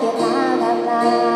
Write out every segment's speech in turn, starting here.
けたがら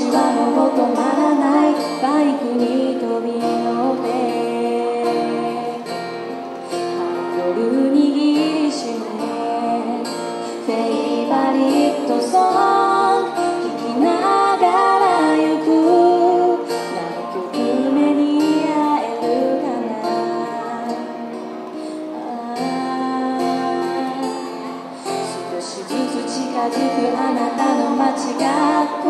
はもう止まらない。バイクに飛び乗って。ハンドル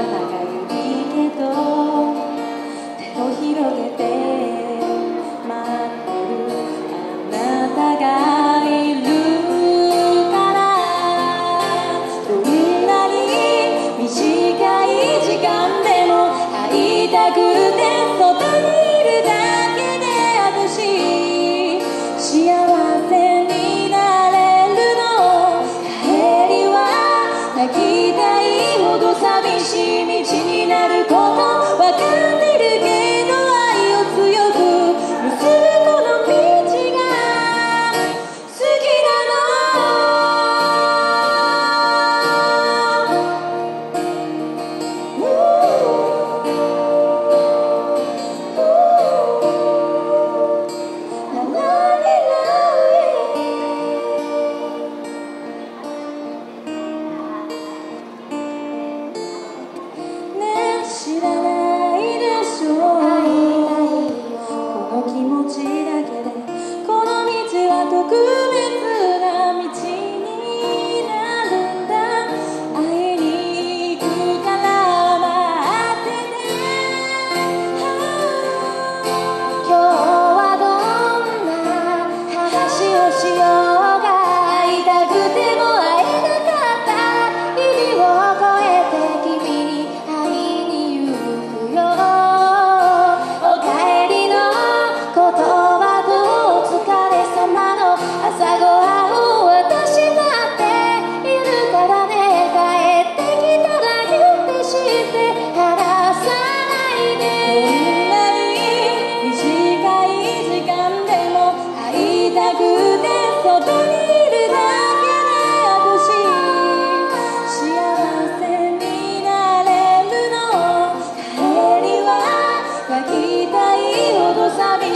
Gracias.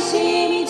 see me.